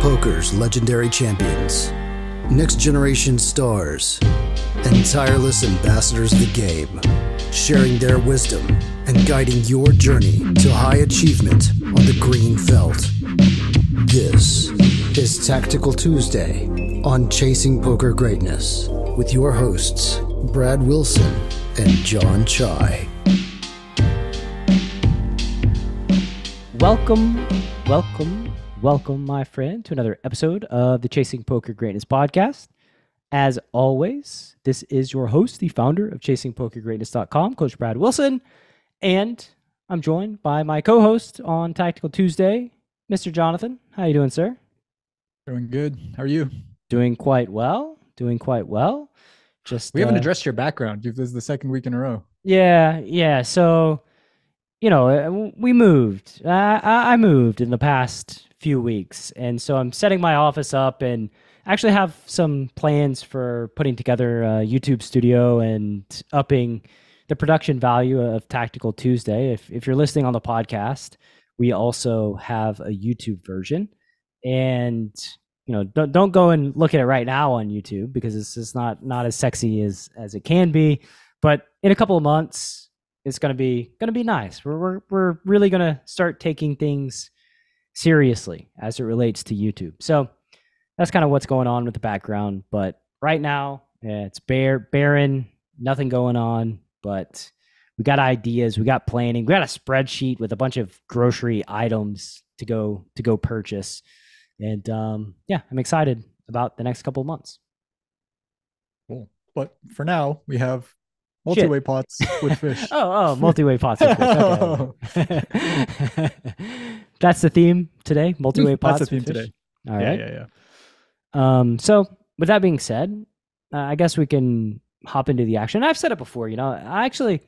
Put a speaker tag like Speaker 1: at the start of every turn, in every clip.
Speaker 1: poker's legendary champions, next generation stars, and tireless ambassadors of the game, sharing their wisdom and guiding your journey to high achievement on the green felt. This is Tactical Tuesday on Chasing Poker Greatness with your hosts, Brad Wilson and Jon Chai.
Speaker 2: Welcome, welcome, welcome, my friend, to another episode of the Chasing Poker Greatness podcast. As always, this is your host, the founder of ChasingPokerGreatness.com, Coach Brad Wilson, and I'm joined by my co-host on Tactical Tuesday, Mr. Jonathan. How you doing, sir?
Speaker 3: Doing good. How are you?
Speaker 2: Doing quite well. Doing quite well. Just
Speaker 3: We haven't
Speaker 2: uh,
Speaker 3: addressed your background. This is the second week in a row.
Speaker 2: Yeah, yeah. So, you know, uh, we moved. I I moved in the past few weeks, and so I'm setting my office up, and actually have some plans for putting together a YouTube studio and upping the production value of Tactical Tuesday. If if you're listening on the podcast, we also have a YouTube version, and you know, don't don't go and look at it right now on YouTube because it's just not not as sexy as as it can be. But in a couple of months it's going to be going to be nice. We're, we're we're really going to start taking things seriously as it relates to youtube so that's kind of what's going on with the background but right now yeah, it's bare barren nothing going on but we got ideas we got planning we got a spreadsheet with a bunch of grocery items to go to go purchase and um yeah i'm excited about the next couple of months
Speaker 3: Cool. But for now, we have multi-way pots with fish.
Speaker 2: Oh, oh, multi-way pots. Of fish. Okay. That's the theme today. Multi-way pots.
Speaker 3: That's the theme today.
Speaker 2: All
Speaker 3: yeah, yeah, yeah.
Speaker 2: Um. So, with that being said, uh, I guess we can hop into the action. I've said it before. You know, I actually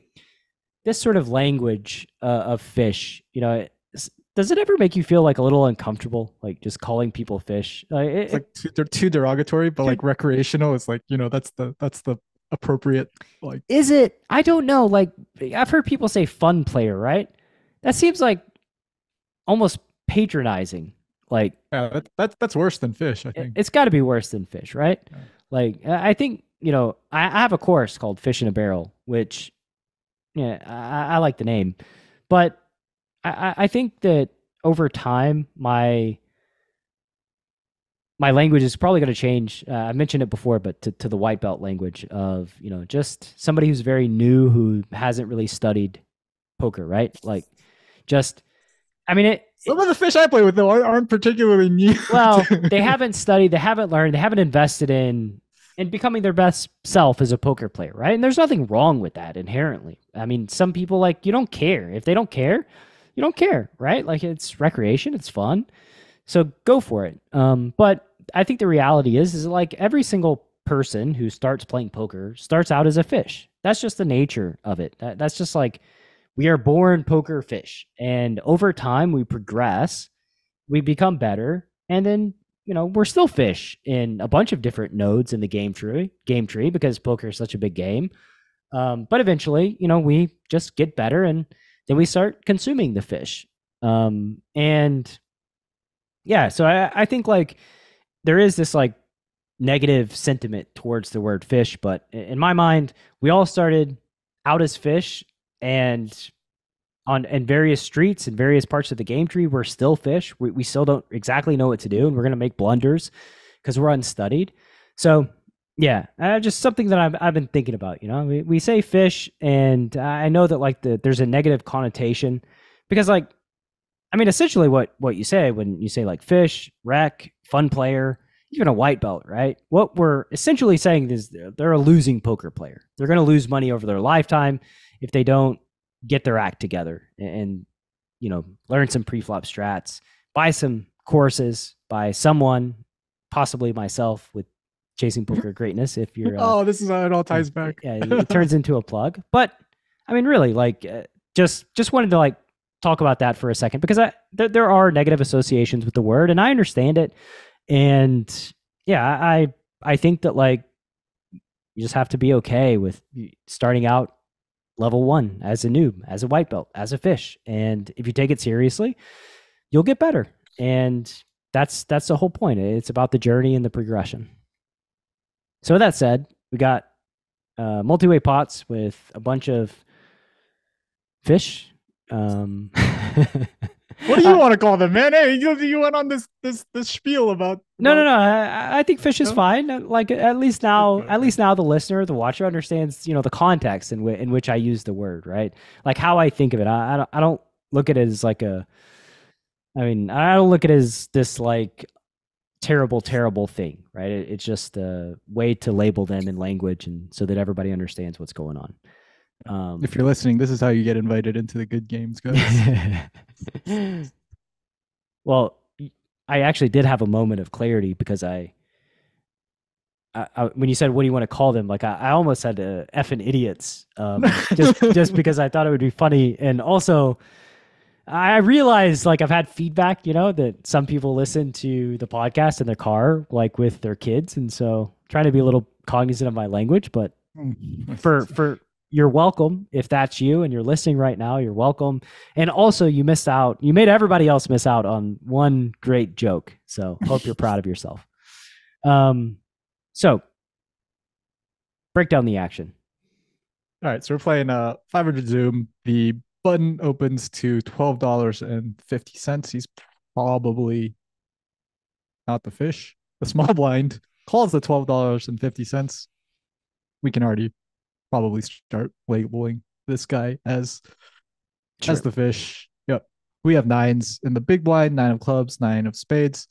Speaker 2: this sort of language uh, of fish. You know, it's- does it ever make you feel like a little uncomfortable, like just calling people fish? Like, it,
Speaker 3: It's like too, they're too derogatory, but like recreational is like you know that's the that's the appropriate like
Speaker 2: is it i don't know like i've heard people say fun player right that seems like almost patronizing like
Speaker 3: yeah, that, that that's worse than fish. I
Speaker 2: it-
Speaker 3: think.
Speaker 2: it's got to be worse than fish right
Speaker 3: Yeah.
Speaker 2: like i think you know I, I have a course called fish in a barrel which yeah i, I like the name but I, I- I think that over time my my language is probably going to change. Uh, I mentioned it before, but to, to the white belt language of you know just somebody who's very new who hasn't really studied poker, right? Like just, I mean it.
Speaker 3: Some of the fish I play with though aren't, aren't particularly new.
Speaker 2: well, they haven't studied, they haven't learned, they haven't invested in in becoming their best self as a poker player, right? And there's nothing wrong with that inherently. I mean, some people like you don't care. If they don't care, you don't care, right? Like it's recreation, it's fun. So go for it. Um, but I think the reality is is like every single person who starts playing poker starts out as a fish. That's just the nature of it. That, that's just like we are born poker fish. And over time we progress, we become better, and then you know we're still fish in a bunch of different nodes in the game tree game tree because poker is such a big game um, but eventually you know we just get better and then we start consuming the fish um, and yeah so I, I think like there is this like negative sentiment towards the word fish but in my mind we all started out as fish and on in various streets and various parts of the game tree we're still fish. We, we still don't exactly know what to do and we're going to make blunders because we're unstudied. So yeah uh, just something that I've, I've been thinking about you know? We, we say fish and i know that like the there's a negative connotation because like i mean essentially what what you say when you say like fish wreck fun player even a white belt right? What we're essentially saying is they're, they're a losing poker player. They're going to lose money over their lifetime if they don't get their act together and, you know learn some pre-flop strats buy some courses by someone possibly myself with chasing poker greatness if you're uh,
Speaker 3: oh, this is how it all ties back.
Speaker 2: yeah it, turns into a plug but i mean really like uh, just just wanted to like talk about that for a second because I, there, there are negative associations with the word and i understand it and yeah i i think that like you just have to be okay with starting out level one as a noob as a white belt as a fish and if you take it seriously you'll get better and that's that's the whole point. It's about the journey and the progression. So with that said, we got uh, multi-way pots with a bunch of fish. Um,
Speaker 3: what do you uh, want to call them, man? Hey, you, you went on this this this spiel about.
Speaker 2: No, no, no. I, I think fish is no? fine. Like at least now, okay. at least now, the listener, the watcher, understands you know the context in which in which I use the word, right? Like how I think of it. I I don't, I don't look at it as like a. I mean, I don't look at it as this like terrible, terrible thing, right? It, it's just a way to label them in language and so that everybody understands what's going on.
Speaker 3: Um, if you're listening, this is how you get invited into the good games, guys.
Speaker 2: well, I actually did have a moment of clarity because I, I, I, when you said what do you want to call them, like I, I almost said uh, effing idiots, um, just just because I thought it would be funny, and also I realized like I've had feedback, you know, that some people listen to the podcast in their car, like with their kids, and so trying to be a little cognizant of my language, but mm. for for you're welcome. If that's you and you're listening right now you're welcome. And also you missed out. You made everybody else miss out on one great joke. So hope you're proud of yourself. Um so break down the action.
Speaker 3: All right so we're playing uh 500 zoom. The button opens to $12.50 he's probably not the fish. The small blind calls the $12.50 we can already probably start labeling this guy as sure. as the fish. Yep. We have nines in the big blind, nine of clubs, nine of spades.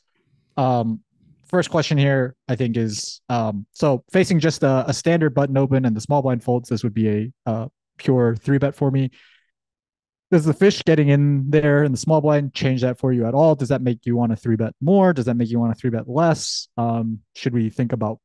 Speaker 3: Um, first question here, I think, is um, so facing just a, a standard button open and the small blind folds, this would be a uh, pure three bet for me. Does the fish getting in there in the small blind change that for you at all? Does that make you want to three bet more? Does that make you want to three bet less? Um, should we think about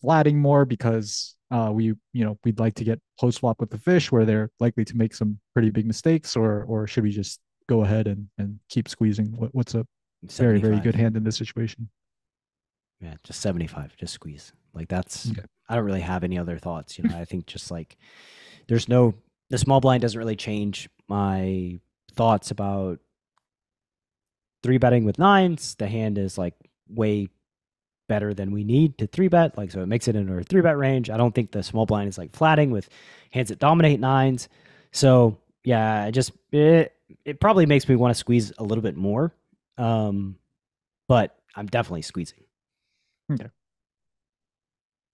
Speaker 3: flatting more because uh, we you know we'd like to get post flop with the fish where they're likely to make some pretty big mistakes, or or should we just go ahead and and keep squeezing? What, what's a 75. very very good hand in this situation?
Speaker 2: Yeah, just seventy five, just squeeze. Like that's okay. I don't really have any other thoughts. You know, I think just like there's no the small blind doesn't really change my thoughts about three betting with nines. The hand is like way better than we need to three bet. Like, so it makes it into our three bet range. I don't think the small blind is like flatting with hands that dominate nines. So yeah, I just, it, it probably makes me want to squeeze a little bit more. Um, but I'm definitely squeezing.
Speaker 3: Okay.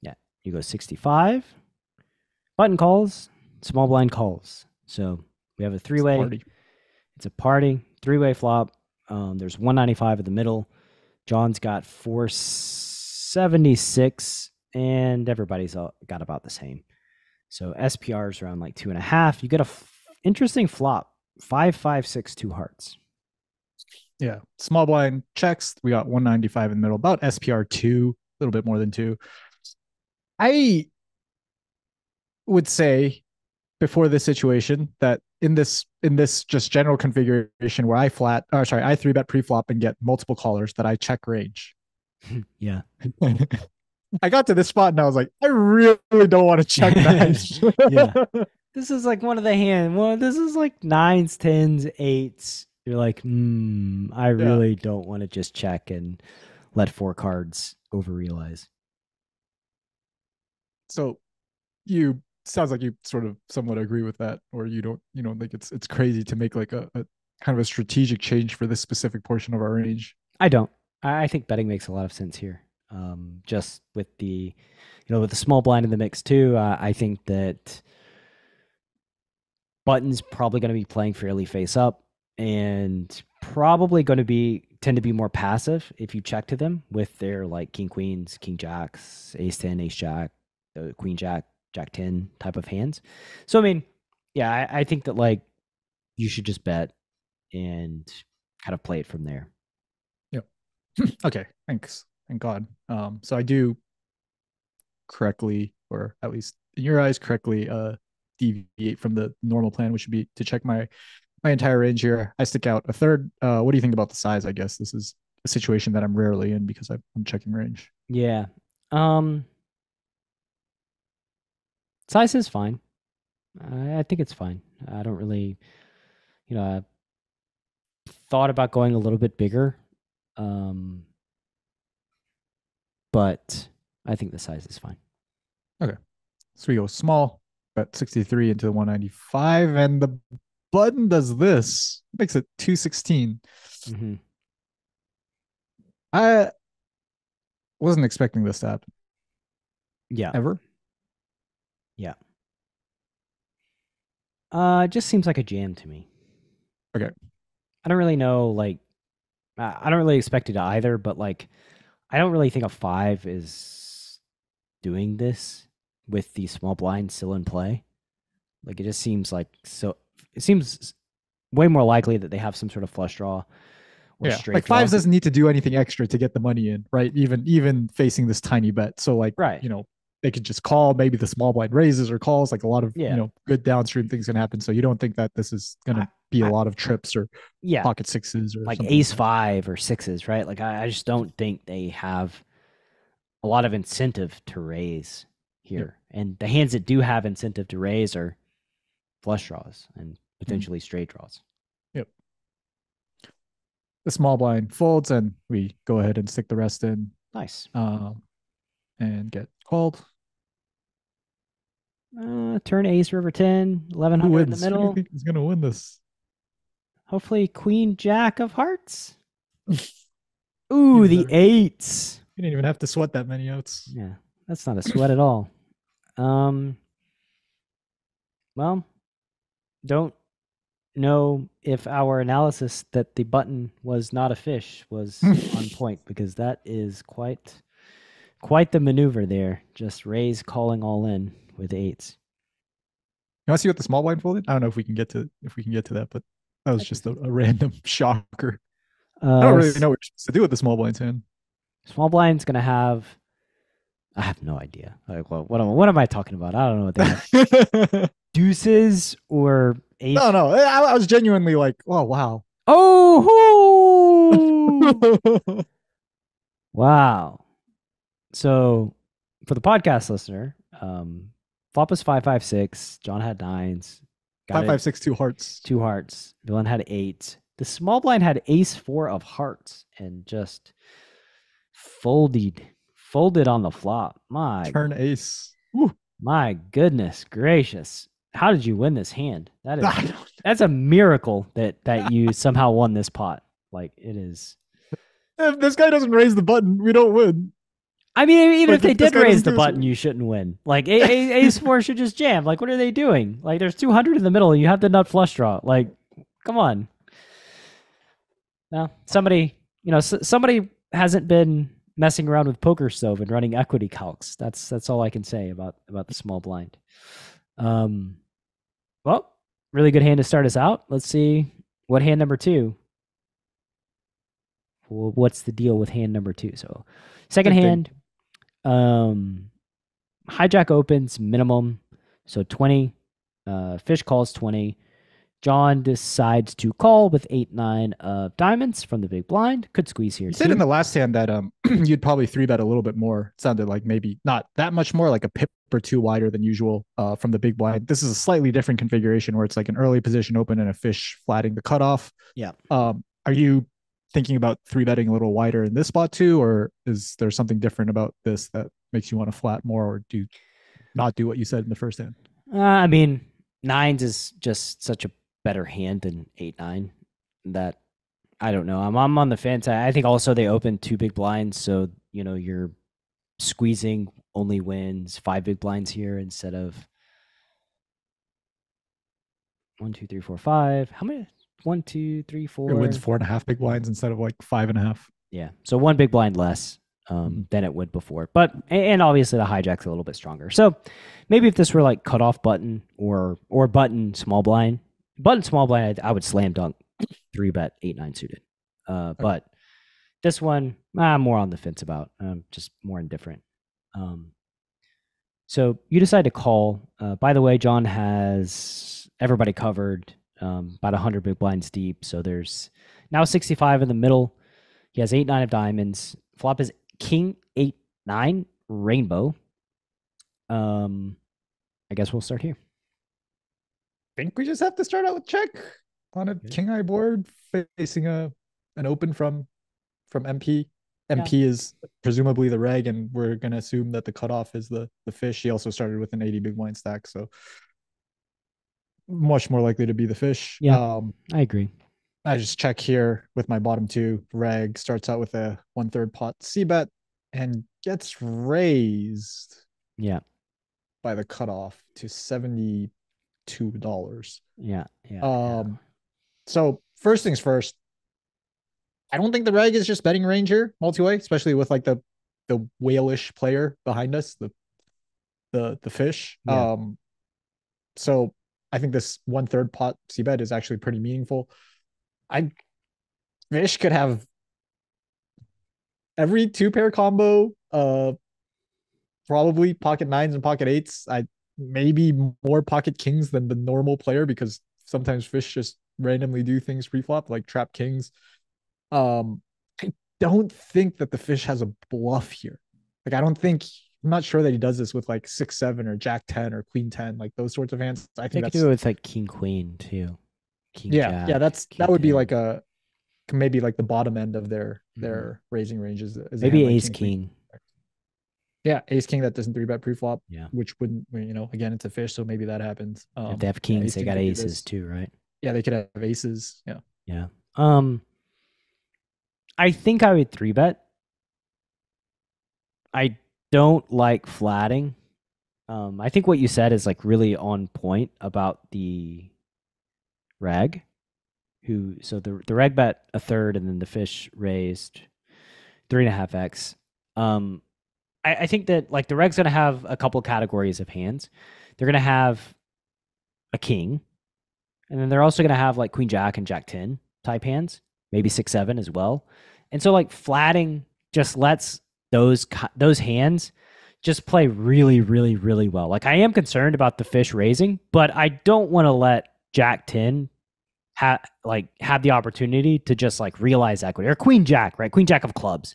Speaker 2: Yeah. You go 65. Button calls, small blind calls. So we have a three way. It's, it's a party, three way flop. Um, there's 195 in the middle. Jon's got 476, and everybody's got about the same. So SPR is around like two and a half. You get a f- interesting flop five, five, six, two hearts.
Speaker 3: Yeah. Small blind checks. We got 195 in the middle, about SPR two, a little bit more than two. I would say before this situation that in this in this just general configuration where I flat or sorry, I three bet pre-flop and get multiple callers that I check range.
Speaker 2: yeah.
Speaker 3: I got to this spot and I was like, I really don't want to check nines.
Speaker 2: yeah. This is like one of the hand. Well, this is like nines, tens, eights. You're like, hmm, I really yeah. don't want to just check and let four cards over realize.
Speaker 3: So you sounds like you sort of somewhat agree with that, or you don't, you know, like it's it's crazy to make like a, a kind of a strategic change for this specific portion of our range.
Speaker 2: I don't. I think betting makes a lot of sense here. Um, just with the, you know, with the small blind in the mix too, uh, I think that Button's probably going to be playing fairly face up and probably going to be tend to be more passive if you check to them with their like king queens, king jacks, ace ten, ace jack, uh, queen jack, jack 10 type of hands. So, I mean, yeah, I, I think that like you should just bet and kind of play it from there.
Speaker 3: Yep. okay. Thanks. Thank God. Um, so I do correctly, or at least in your eyes, correctly uh deviate from the normal plan, which would be to check my my entire range here. I stick out a third. Uh, what do you think about the size? I guess this is a situation that I'm rarely in because I'm checking range.
Speaker 2: Yeah. Um Size is fine. I, I think it's fine. I don't really, you know, I thought about going a little bit bigger Um, but I think the size is fine.
Speaker 3: Okay, so we go small, bet 63 into the 195, and the button does this. Makes it 216.
Speaker 2: hmm
Speaker 3: I wasn't expecting this to happen
Speaker 2: Yeah.
Speaker 3: ever.
Speaker 2: Uh, it just seems like a jam to me.
Speaker 3: Okay.
Speaker 2: I don't really know. Like, I I don't really expect it either. But like, I don't really think a five is doing this with the small blind still in play. Like, it just seems like so. It seems way more likely that they have some sort of flush draw or
Speaker 3: Yeah.
Speaker 2: straight
Speaker 3: Like
Speaker 2: draw.
Speaker 3: fives doesn't need to do anything extra to get the money in, right? Even even facing this tiny bet. So like
Speaker 2: Right.
Speaker 3: you know, they could just call, maybe the small blind raises or calls, like a lot of
Speaker 2: Yeah.
Speaker 3: you know, good downstream things can happen. So you don't think that this is gonna be a lot of trips or
Speaker 2: yeah.
Speaker 3: pocket sixes or
Speaker 2: like ace
Speaker 3: that.
Speaker 2: five or sixes, right? Like I, I just don't think they have a lot of incentive to raise here. And the hands that do have incentive to raise are flush draws and
Speaker 3: Mm-hmm.
Speaker 2: potentially straight draws. Yep.
Speaker 3: The small blind folds and we go ahead and stick the rest in
Speaker 2: Nice.
Speaker 3: um and get called.
Speaker 2: Uh, turn ace river 10,
Speaker 3: Who
Speaker 2: 1100 in the
Speaker 3: wins? Who do you think is gonna win this?
Speaker 2: Hopefully queen jack of hearts. Ooh, the eights.
Speaker 3: You didn't even have to sweat that many outs.
Speaker 2: Yeah, that's not a sweat at all. Um, well, don't know if our analysis that the button was not a fish was on point because that is quite quite the maneuver there. Just raise calling all in with eights.
Speaker 3: You want to see what the small blind folded? I don't know if we can get to if we can get to that, but that was just a, a random shocker.
Speaker 2: Uh,
Speaker 3: I don't really know what to do with the small blind's hand.
Speaker 2: Small blind's gonna have. I have no idea. Like, what, what am what am I talking about? I don't know what they have. Deuces or ace.
Speaker 3: no, I, I was genuinely like, oh wow.
Speaker 2: Oh, Wow. So for the podcast listener, um, flop was five five six. Jon had nines. Got
Speaker 3: Five
Speaker 2: it,
Speaker 3: five six two hearts.
Speaker 2: two hearts. Villain had eight. The small blind had ace four of hearts and just folded folded on the flop. My
Speaker 3: Turn ace. Woo.
Speaker 2: my goodness gracious. How did you win this hand? That is that's a miracle that that you somehow won this pot. Like it is
Speaker 3: If this guy doesn't raise the button, we don't win.
Speaker 2: I mean, even
Speaker 3: Like,
Speaker 2: if they did raise the button, you shouldn't win. Like a- a- ace four should just jam. Like, what are they doing? Like, there's 200 in the middle. You have the nut flush draw. Like, come on. Now, somebody, you know, s- somebody hasn't been messing around with PokerStove and running equity calcs. That's that's all I can say about about the small blind. Um, well, really good hand to start us out. Let's see what hand number two. Well, what's the deal with hand number two? So, second hand, um, hijack opens minimum, so twenty. Uh, fish calls twenty. Jon decides to call with eight nine of diamonds from the big blind. Could squeeze here
Speaker 3: You
Speaker 2: too.
Speaker 3: said in the last hand that um you'd probably three bet a little bit more. It sounded like maybe not that much more, like a pip or two wider than usual uh, from the big blind. This is a slightly different configuration where it's like an early position open and a fish flatting the cutoff.
Speaker 2: Yeah.
Speaker 3: Um, are you thinking about three betting a little wider in this spot too, or is there something different about this that makes you want to flat more, or do not do what you said in the first hand?
Speaker 2: Uh, I mean, nines is just such a better hand than eight nine. That I don't know. I'm I'm on the fence. I think also they opened two big blinds, so you know you're squeezing only wins five big blinds here instead of one, two, three, four, five. How many? One, two, three, four.
Speaker 3: It wins four and a half big blinds instead of like five and a half.
Speaker 2: Yeah. So one big blind less um, than it would before. But and obviously the hijack's a little bit stronger. So maybe if this were like cutoff button or or button small blind, button small blind, I, I would slam dunk three bet eight nine suited. Uh, but this one I'm more on the fence about. I'm just more indifferent. Um, so you decide to call. Uh, by the way, Jon has everybody covered. Um, about 100 big blinds deep. So there's now 65 in the middle. He has eight nine of diamonds. Flop is king eight nine rainbow. Um, I guess we'll start here.
Speaker 3: think we just have to start out with check on a
Speaker 2: Okay.
Speaker 3: king eye board facing a an open from from MP. MP is presumably the reg, and we're gonna assume that the cutoff is the the fish. He also started with an 80 big blind stack, so much more likely to be the fish.
Speaker 2: Yeah.
Speaker 3: Um,
Speaker 2: I agree.
Speaker 3: I just check here with my bottom two. Reg starts out with a one third pot C bet and gets raised
Speaker 2: Yeah.
Speaker 3: by the cutoff to seventy two dollars.
Speaker 2: Yeah. Yeah. yeah.
Speaker 3: Um, so first things first, I don't think the reg is just betting ranger multi-way, especially with like the the whalish player behind us, the the the fish.
Speaker 2: Yeah.
Speaker 3: Um, so I think this one third pot C bet is actually pretty meaningful. I fish could have every two pair combo, uh, probably pocket nines and pocket eights. I maybe more pocket kings than the normal player because sometimes fish just randomly do things pre-flop like trap kings. Um, I don't think that the fish has a bluff here. Like I don't think I'm not sure that he does this with like six seven or jack ten or queen ten, like those sorts of hands. I think that's
Speaker 2: do it with like king queen too. King
Speaker 3: yeah,
Speaker 2: jack,
Speaker 3: yeah. That's
Speaker 2: king
Speaker 3: that would be like a maybe like the bottom end of their
Speaker 2: Mhm.
Speaker 3: their raising ranges.
Speaker 2: maybe
Speaker 3: like
Speaker 2: ace
Speaker 3: queen.
Speaker 2: king.
Speaker 3: Yeah, ace king that doesn't three bet pre-flop.
Speaker 2: Yeah.
Speaker 3: which wouldn't you know again it's a fish, so maybe that happens. Um,
Speaker 2: if they have kings,
Speaker 3: ace
Speaker 2: they got aces too, right?
Speaker 3: Yeah, they could have aces. Yeah.
Speaker 2: Yeah. Um I think I would three bet. I don't like flatting. Um I think what you said is like really on point about the reg who so the the reg bet a third and then the fish raised three and a half X. Um I, I think that like the reg's gonna have a couple categories of hands. They're gonna have a king, and then they're also to have like Queen Jack and Jack 10 type hands, maybe 6 7 as well. And so like flatting just lets those those hands just play really really really well. Like I am concerned about the fish raising, but I don't want to let Jack 10 have like have the opportunity to just like realize equity or Queen Jack, right? Queen Jack of clubs.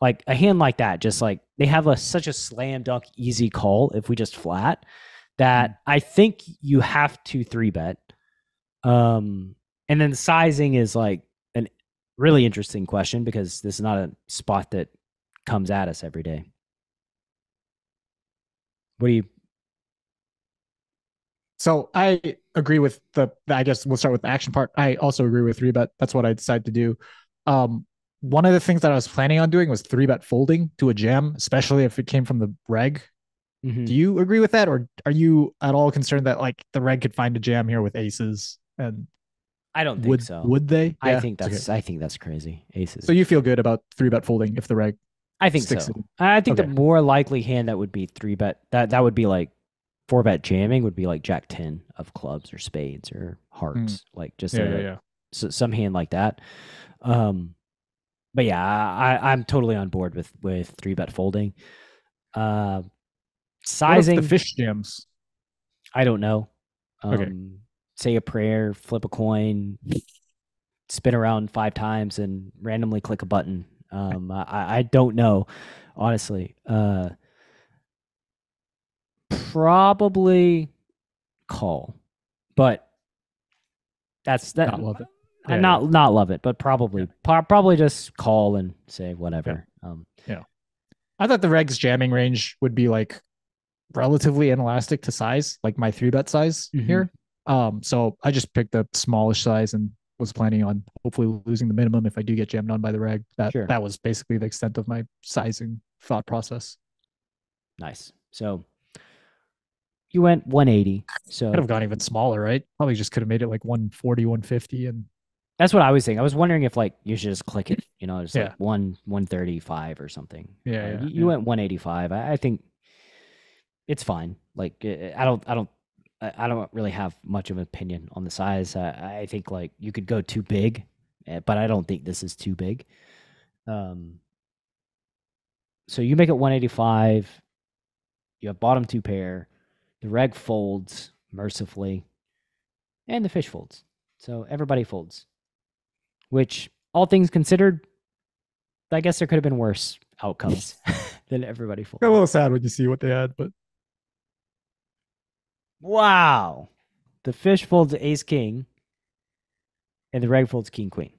Speaker 2: Like a hand like that just like they have a such a slam dunk easy call if we just flat that I think you have to three bet. Um, and then sizing is like an really interesting question because this is not a spot that comes at us every day. What do you?
Speaker 3: So I agree with the. I guess we'll start with the action part. I also agree with three bet. That's what I decided to do. Um, one of the things that I was planning on doing was three bet folding to a jam, especially if it came from the reg.
Speaker 2: Mhm.
Speaker 3: Do you agree with that, or are you at all concerned that like the reg could find a jam here with aces? And
Speaker 2: I don't think
Speaker 3: would
Speaker 2: so.
Speaker 3: would they?
Speaker 2: I
Speaker 3: Yeah,
Speaker 2: think
Speaker 3: okay.
Speaker 2: that's I think that's crazy. Aces.
Speaker 3: So you feel good about three bet folding if the reg
Speaker 2: I think so.
Speaker 3: it.
Speaker 2: I think
Speaker 3: Okay.
Speaker 2: the more likely hand that would be three bet that that would be like four bet jamming would be like Jack ten of clubs or spades or hearts, like just
Speaker 3: Yeah,
Speaker 2: a,
Speaker 3: yeah, yeah.
Speaker 2: so, some hand like that. Um, but yeah, I, I'm totally on board with with three bet folding. Uh, sizing,
Speaker 3: the fish jams.
Speaker 2: I don't know. Um,
Speaker 3: Okay.
Speaker 2: Say a prayer, flip a coin, spin around five times, and randomly click a button. Um, I, I- don't know, honestly. Uh, probably call, but that's that.
Speaker 3: Not love it.
Speaker 2: I
Speaker 3: Yeah,
Speaker 2: not not love it, but probably pro- probably just call and say whatever. Um, yeah.
Speaker 3: I thought the regs jamming range would be like relatively inelastic to size, like my three bet size
Speaker 2: Mhm.
Speaker 3: here. Um, so I just picked a smallish size and was planning on hopefully losing the minimum if I do get jammed on by the reg. That
Speaker 2: Sure.
Speaker 3: that was basically the extent of my sizing thought process.
Speaker 2: nice. So you went 180. So
Speaker 3: Could have gone even smaller, right? Probably just could have made it like 140, 150 and
Speaker 2: That's what I was thinking. I was wondering if like you should just click it, you know, just
Speaker 3: Yeah.
Speaker 2: like one one thirty five or something.
Speaker 3: Yeah, yeah,
Speaker 2: you, you
Speaker 3: yeah.
Speaker 2: went one eighty five. I, I think it's fine. Like I don't I don't I I don't really have much of an opinion on the size. I, I think like you could go too big, eh, but I don't think this is too big. Um. So you make it one eighty five. You have bottom two pair. The reg folds mercifully, and the fish folds. So everybody folds which all things considered, I guess there could have been worse outcomes than everybody
Speaker 3: got a little sad when you see what they had, but
Speaker 2: Wow. The fish folds ace king and the reg folds king queen.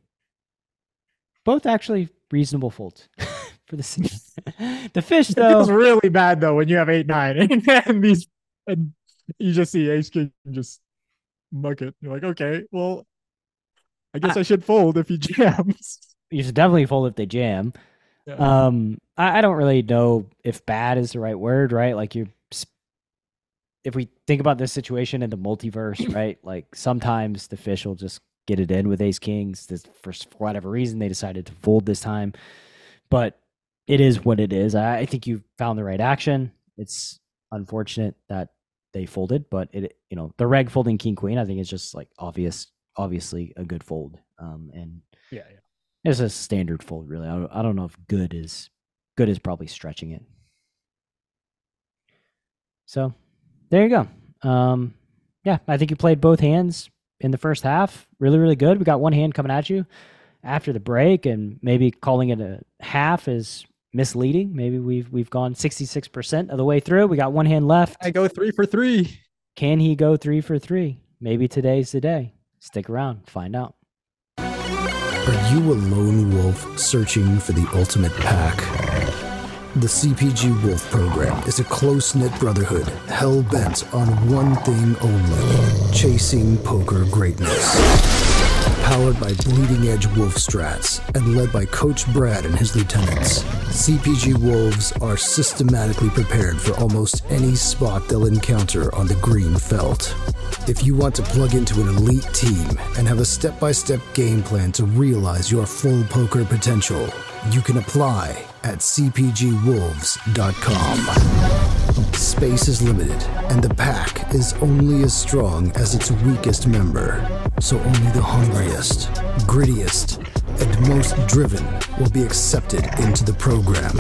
Speaker 2: both actually reasonable folds for the the fish
Speaker 3: It
Speaker 2: though.
Speaker 3: feels really bad though when you have eight nine and, and these and you just see ace king just muck it. You're like, okay, well, I guess I, should fold if he jams.
Speaker 2: you should definitely fold if they jam.
Speaker 3: Yeah.
Speaker 2: Um, I, I don't really know if bad is the right word, right? Like you, if we think about this situation in the multiverse, right? Like sometimes the fish will just get it in with ace kings. This for, for whatever reason they decided to fold this time, but it is what it is. I, I think you found the right action. It's unfortunate that they folded, but it you know the reg folding king queen. I think is just like obvious, obviously a good fold. Um, and
Speaker 3: yeah, yeah.
Speaker 2: it's a standard fold, really. I I don't know if good is good is probably stretching it. So there you go. Um, yeah, I think you played both hands in the first half. Really, really good. We got one hand coming at you after the break, and maybe calling it a half is misleading. Maybe we've we've gone sixty six percent of the way through. We got one hand left.
Speaker 3: I go three for three.
Speaker 2: Can he go three for three? Maybe today's the day. Stick around, find out.
Speaker 1: Are you a lone wolf searching for the ultimate pack? The CPG Wolf program is a close knit brotherhood hell bent on one thing only chasing poker greatness. Powered by bleeding edge wolf strats and led by Coach Brad and his lieutenants, CPG Wolves are systematically prepared for almost any spot they'll encounter on the green felt. If you want to plug into an elite team and have a step by step game plan to realize your full poker potential, you can apply at CPGWolves.com. Space is limited, and the pack is only as strong as its weakest member. So only the hungriest, grittiest, and most driven will be accepted into the program.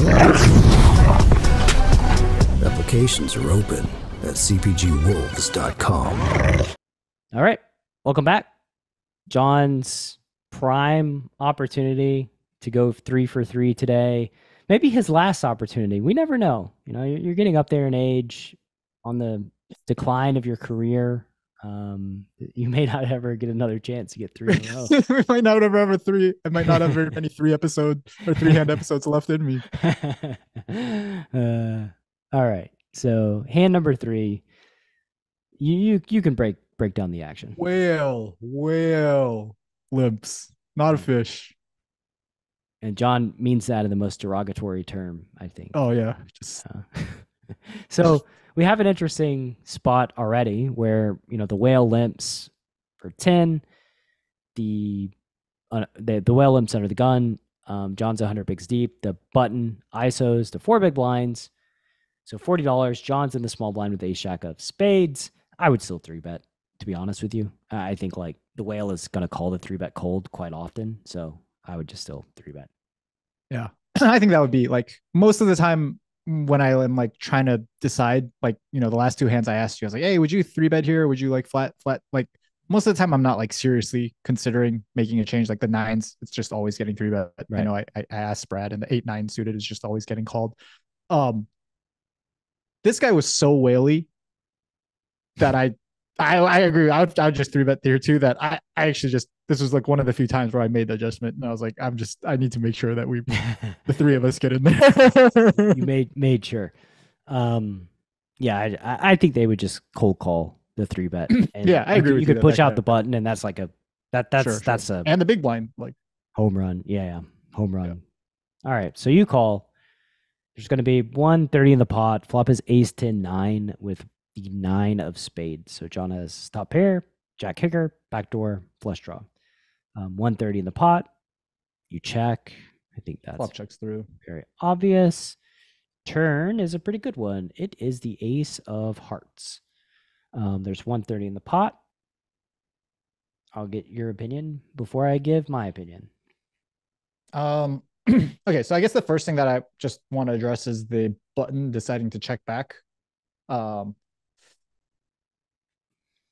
Speaker 1: Applications are open at CPGWolves.com.
Speaker 2: All right. Welcome back. Jon's prime opportunity to go three for three today. Maybe his last opportunity. We never know. You know, you're, you're getting up there in age on the decline of your career. Um, you may not ever get another chance to get three in a row.
Speaker 3: we might not have ever three. I might not have very many three episode or three hand episodes left in me.
Speaker 2: uh, all right. So hand number three. You you you can break break down the action.
Speaker 3: Whale, whale, limps, not a fish.
Speaker 2: And Jon means that in the most derogatory term, I think.
Speaker 3: Oh yeah, just
Speaker 2: Uh, so we have an interesting spot already where you know the whale limps for ten, the uh, the the whale limps under the gun. Um, Jon's 100 bigs deep. The button ISOs to four big blinds. So forty dollars. Jon's in the small blind with a jack of spades. I would still three bet. To be honest with you, I I think like the whale is gonna call the three bet cold quite often. So I would just still three bet.
Speaker 3: Yeah. I think that would be like most of the time when I am like trying to decide, like you know, the last two hands I asked you, I was like, hey, would you three bet here? Would you like flat flat? Like most of the time, I'm not like seriously considering making a change. Like the nines, it's just always getting three bet. I know I I I asked Brad, and the eight nine suited is just always getting called. Um, this guy was so whaley that I I I agree. I would, I would just three bet there too. That I I actually just this was like one of the few times where I made the adjustment, and I was like, I'm just I need to make sure that we the three of us get in there.
Speaker 2: you made made sure. Um, yeah, I, I think they would just cold call the three bet. And
Speaker 3: Yeah, I agree
Speaker 2: You
Speaker 3: you
Speaker 2: could push out the button, and that's like a that that's
Speaker 3: Sure, sure.
Speaker 2: that's a
Speaker 3: and the big blind, like
Speaker 2: home run. Yeah, yeah, home run. All right, so you call. There's going to be one thirty in the pot. Flop is ace ten nine with the nine of spades. So Jon has top pair, jack kicker, backdoor, flush draw. Um, one thirty in the pot. You check. I think that's
Speaker 3: flop checks through.
Speaker 2: very obvious. Turn is a pretty good one. It is the ace of hearts. Um, there's 130 in the pot. I'll get your opinion before I give my opinion.
Speaker 3: Um, okay, so I guess the first thing that I just want to address is the button deciding to check back. Um,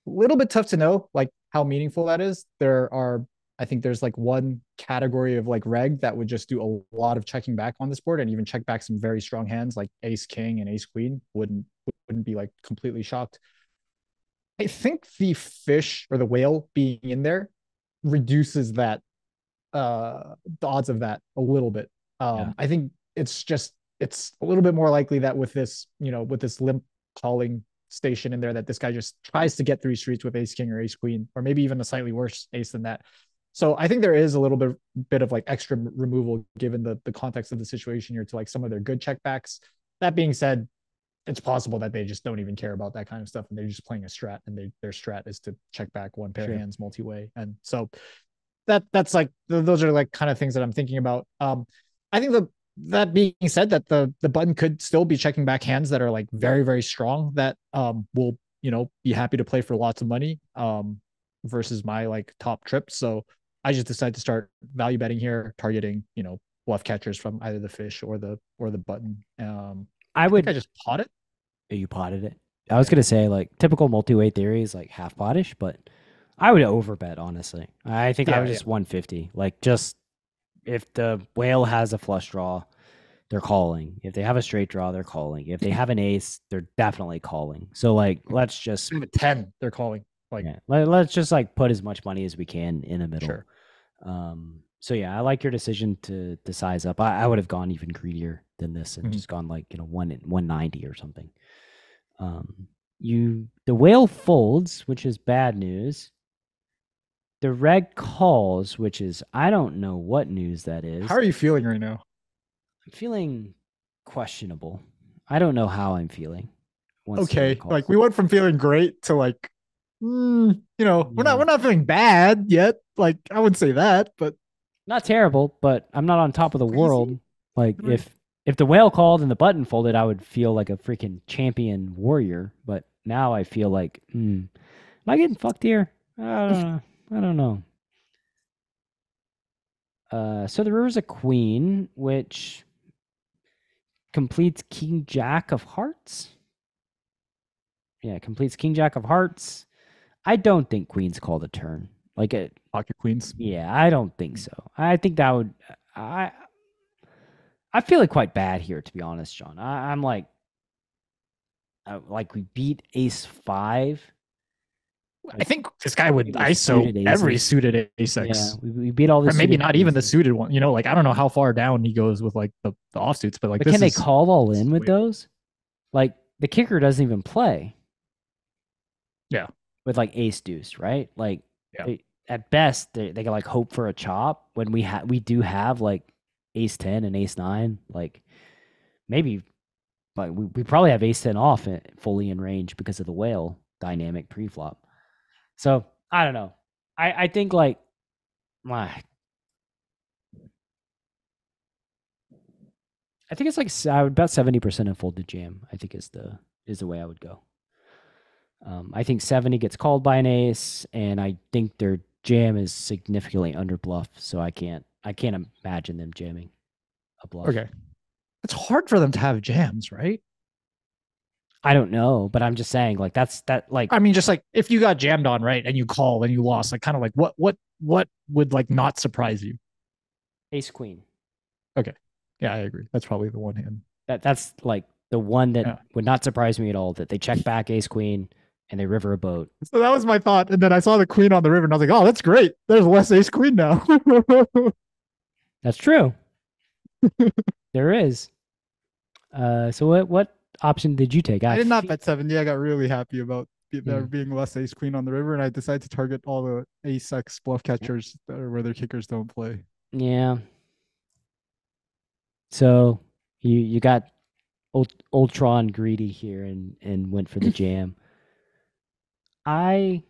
Speaker 3: a little bit tough to know like how meaningful that is. There are, I think there's like one category of like reg that would just do a lot of checking back on this board and even check back some very strong hands like ace king and ace queen wouldn't wouldn't be like completely shocked. I think the fish or the whale being in there reduces that uh the odds of that a little bit. Um,
Speaker 2: Yeah.
Speaker 3: I think it's just it's a little bit more likely that with this, you know, with this limp calling station in there, that this guy just tries to get three streets with ace king or ace queen, or maybe even a slightly worse ace than that. So I think there is a little bit bit of like extra removal given the the context of the situation here to like some of their good checkbacks. That being said, it's possible that they just don't even care about that kind of stuff and they're just playing a strat and they, their strat is to check back one pair
Speaker 2: Sure.
Speaker 3: of hands multi-way. And so that that's like th- those are like kind of things that I'm thinking about. Um, I think the that being said, that the the button could still be checking back hands that are like very very strong that um will you know be happy to play for lots of money um versus my like top trips. So I just decided to start value betting here, targeting you know bluff catchers from either the fish or the or the button. Um,
Speaker 2: I
Speaker 3: I
Speaker 2: would.
Speaker 3: think I just pot it.
Speaker 2: you potted it. I was gonna say like typical multi-way theory is like half pottish, but I would overbet honestly. I think I
Speaker 3: Yeah,
Speaker 2: would
Speaker 3: yeah.
Speaker 2: just 150. Like just if the whale has a flush draw, they're calling. If they have a straight draw, they're calling. If they have an ace, they're definitely calling. So like let's just
Speaker 3: Even ten, they're calling. Like
Speaker 2: yeah, let, let's just like put as much money as we can in the middle.
Speaker 3: Sure.
Speaker 2: Um so yeah, I like your decision to to size up. I, I would have gone even greedier than this and
Speaker 3: Mhm.
Speaker 2: just gone like, you know, one one ninety or something. Um you the whale folds, which is bad news. The red calls, which is I don't know what news that is.
Speaker 3: how are you feeling right now?
Speaker 2: I'm feeling questionable. I don't know how I'm feeling.
Speaker 3: okay like we went from feeling great to like mm, you know we're
Speaker 2: Yeah.
Speaker 3: not we're not feeling bad yet like i wouldn't say that but
Speaker 2: not terrible, but I'm not on top of the
Speaker 3: Crazy.
Speaker 2: world. Like if if the whale called and the button folded, I would feel like a freaking champion warrior. But now I feel like, hmm, am I getting fucked here? I don't know. I don't know. Uh, so the river's a queen, which completes King Jack of Hearts. Yeah, completes King Jack of Hearts. I don't think queens call the turn. Like it,
Speaker 3: pocket queens
Speaker 2: yeah, I don't think so. I think that would I I feel like quite bad here to be honest, Jon. I, I'm like uh, like we beat Ace Five.
Speaker 3: I think this guy would iso
Speaker 2: suited
Speaker 3: every suited
Speaker 2: Yeah,
Speaker 3: a6
Speaker 2: we, we beat all the
Speaker 3: or maybe not even the suited one you know like i don't know how far down he goes with like the, the offsuits but like
Speaker 2: But can they call all in with
Speaker 3: weird.
Speaker 2: those? Like the kicker doesn't even play.
Speaker 3: Yeah.
Speaker 2: With like ace deuce, right? Like
Speaker 3: Yeah.
Speaker 2: they, at best they, they can like hope for a chop when we have we do have like ace 10 and ace 9 like maybe but we, we probably have ace 10 off in, fully in range because of the whale dynamic pre-flop so i don't know. I i think like my i think it's like s- i would bet 70% in folded jam i think is the is the way i would go. Um, I think 70 gets called by an ace, and I think their jam is significantly under bluff, so I can't I can't imagine them jamming a bluff.
Speaker 3: okay. It's hard for them to have jams right
Speaker 2: I don't know, but I'm just saying, like that's that like
Speaker 3: i mean just like if you got jammed on right and you call and you lost like kind of like what what what would like not surprise you
Speaker 2: ace queen.
Speaker 3: Okay, yeah i agree that's probably the one hand
Speaker 2: That that's like the one that
Speaker 3: Yeah.
Speaker 2: would not surprise me at all. That they check back ace queen and they river a boat.
Speaker 3: So that was my thought. And then I saw the queen on the river and I was like, oh, that's great. There's less ace queen now.
Speaker 2: That's true. there is. Uh, so what what option did you take?
Speaker 3: I did not bet 70. I got really happy about there
Speaker 2: Yeah.
Speaker 3: being less ace queen on the river. And I decided to target all the ace X bluff catchers that are where their kickers don't play.
Speaker 2: Yeah. So you you got Ult- Ultron greedy here and and went for the jam. I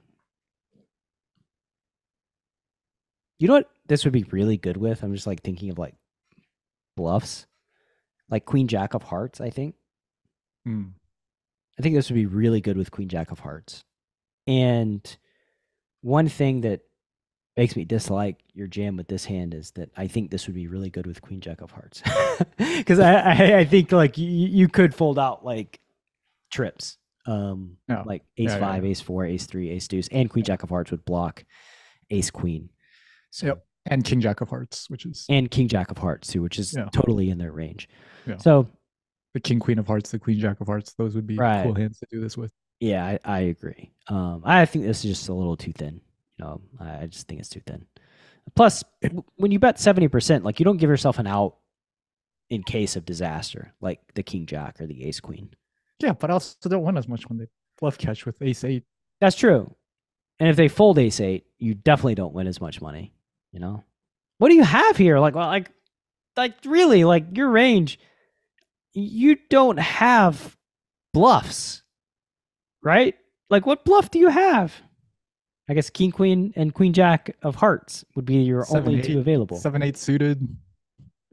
Speaker 2: You know what this would be really good with? I'm just like thinking of like bluffs. Like Queen Jack of Hearts, I think.
Speaker 3: Hmm.
Speaker 2: I think this would be really good with Queen Jack of Hearts. And one thing that makes me dislike your jam with this hand is that I think this would be really good with Queen Jack of Hearts. Because I, I I think like you, you could fold out like trips, um,
Speaker 3: Yeah.
Speaker 2: like Ace
Speaker 3: Yeah, yeah,
Speaker 2: Five, Ace Four, Ace Three, Ace Deuce, and Queen Jack of Hearts would block Ace Queen. So,
Speaker 3: Yep. And king jack of hearts, which is
Speaker 2: And King Jack of Hearts too, which is
Speaker 3: Yeah.
Speaker 2: totally in their range.
Speaker 3: Yeah.
Speaker 2: So
Speaker 3: the king queen of hearts, the queen jack of hearts. Those would be
Speaker 2: Right.
Speaker 3: cool hands to do this with.
Speaker 2: Yeah, I, I agree. Um, I think this is just a little too thin. You know, I I just think it's too thin. Plus, when you bet 70%, like you don't give yourself an out in case of disaster, like the king jack or the ace queen.
Speaker 3: Yeah, but I also don't win as much when they bluff catch with ace eight.
Speaker 2: That's true. And if they fold ace eight, you definitely don't win as much money. You know, what do you have here? Like, well, like, like really, like your range, you don't have bluffs, right? Like, what bluff do you have? I guess king queen and queen jack of hearts would be your
Speaker 3: Seven,
Speaker 2: only
Speaker 3: eight,
Speaker 2: two available.
Speaker 3: Seven eight suited.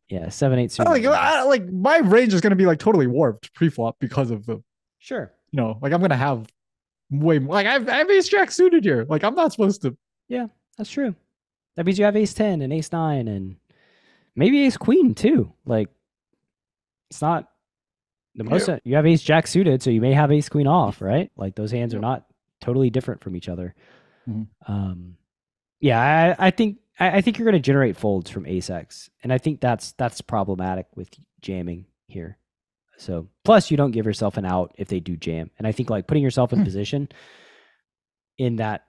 Speaker 2: Yeah, seven eight
Speaker 3: I
Speaker 2: suited.
Speaker 3: Oh, like, I, like my range is gonna be like totally warped pre-flop because of the
Speaker 2: Sure.
Speaker 3: you know like I'm gonna have way more like I've, I have ace jack suited here. Like I'm not supposed to.
Speaker 2: Yeah, that's true. That means you have ace 10 and ace 9 and maybe ace queen too. Like it's not the most
Speaker 3: Yeah.
Speaker 2: you have ace jack suited, so you may have ace queen off, right? Like those hands are not totally different from each other.
Speaker 3: Mhm.
Speaker 2: Um yeah, I, I think I, I think you're gonna generate folds from ace X. And I think that's that's problematic with jamming here. So plus you don't give yourself an out if they do jam. And I think like putting yourself in
Speaker 3: Hmm.
Speaker 2: position in that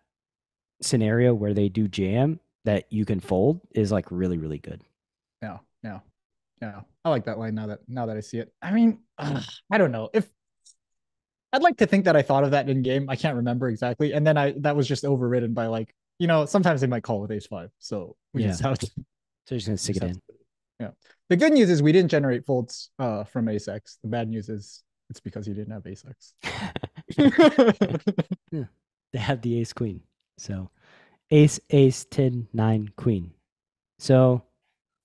Speaker 2: scenario where they do jam that you can fold is like really really good.
Speaker 3: Yeah, yeah, yeah. I like that line now that now that I see it. I mean, ugh, I don't know if I'd like to think that I thought of that in game. I can't remember exactly, and then I that was just overridden by like you know sometimes they might call with ace five, so we
Speaker 2: Yeah.
Speaker 3: just have to.
Speaker 2: So you're just gonna stick it in.
Speaker 3: Yeah. The good news is we didn't generate folds uh, from ace X. The bad news is it's because he didn't have ace X.
Speaker 2: they have the ace queen. So ace, ace, 10, 9, queen. So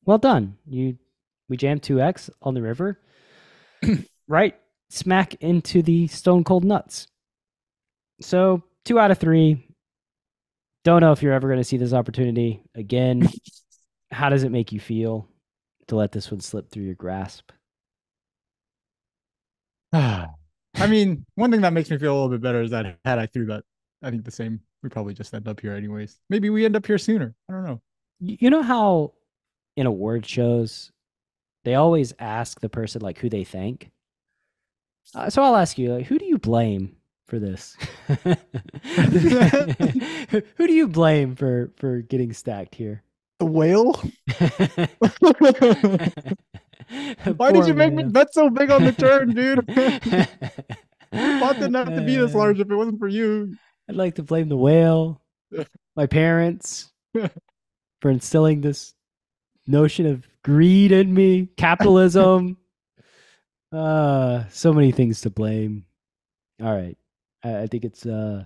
Speaker 2: well done. You we jammed 2x on the river. right smack into the stone cold nuts. So two out of three. Don't know if you're ever going to see this opportunity again. How does it make you feel to let this one slip through your grasp?
Speaker 3: I mean, one thing that makes me feel a little bit better is that had I threw that, I think the same, we probably just end up here anyways. Maybe we end up here sooner. I don't know.
Speaker 2: You know how in award shows they always ask the person like who they thank. Uh, so I'll ask you, like, who do you blame for this? who do you blame for for getting stacked here?
Speaker 3: The whale? Why did you make me bet so big on the turn, dude? Pot didn't have to be this large if it wasn't for you.
Speaker 2: I'd like to blame the whale, my parents, for instilling this notion of greed in me, capitalism. uh, so many things to blame. All right, I, I think it's. uh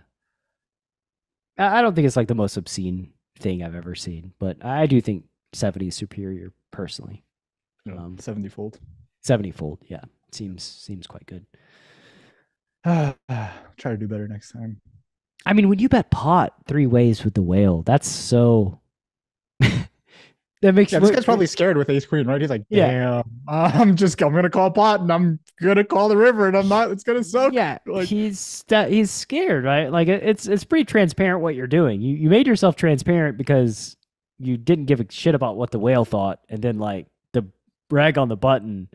Speaker 2: I, I don't think it's like the most obscene thing I've ever seen, but I do think seventy is superior personally. Um,
Speaker 3: 70 fold.
Speaker 2: Seventy fold, yeah, seems seems quite good.
Speaker 3: Try to do better next time.
Speaker 2: I mean, when you bet pot three ways with the whale, that's so. that makes
Speaker 3: Yeah, this guy's probably scared with ace queen, right? He's like,
Speaker 2: Yeah.
Speaker 3: I'm just, I'm gonna call pot and I'm gonna call the river and I'm not, it's gonna suck.
Speaker 2: yeah.
Speaker 3: like-
Speaker 2: he's he's scared, right? Like it's it's pretty transparent what you're doing. You you made yourself transparent because you didn't give a shit about what the whale thought, and then like the rag on the button,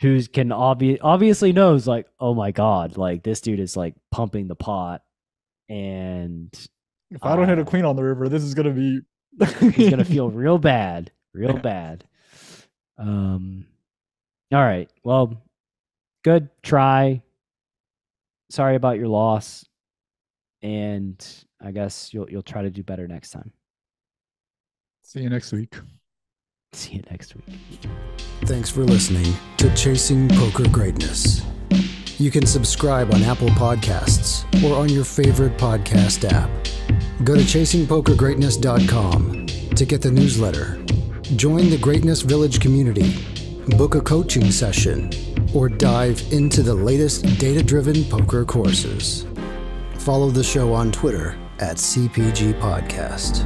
Speaker 2: who's can obvi- obviously knows like, oh my god, like this dude is like pumping the pot, and
Speaker 3: If I don't hit a
Speaker 2: Uh,
Speaker 3: queen on the river, this is gonna be.
Speaker 2: He's gonna feel real bad, real
Speaker 3: Yeah.
Speaker 2: bad. Um, all right. Well, good try. Sorry about your loss, and I guess you'll you'll try to do better next time.
Speaker 3: See you next week.
Speaker 2: See you next week.
Speaker 1: Thanks for listening to Chasing Poker Greatness. You can subscribe on Apple Podcasts or on your favorite podcast app. Go to chasingpokergreatness.com to get the newsletter. Join the Greatness Village community, book a coaching session, or dive into the latest data driven poker courses. Follow the show on Twitter at CPG Podcast.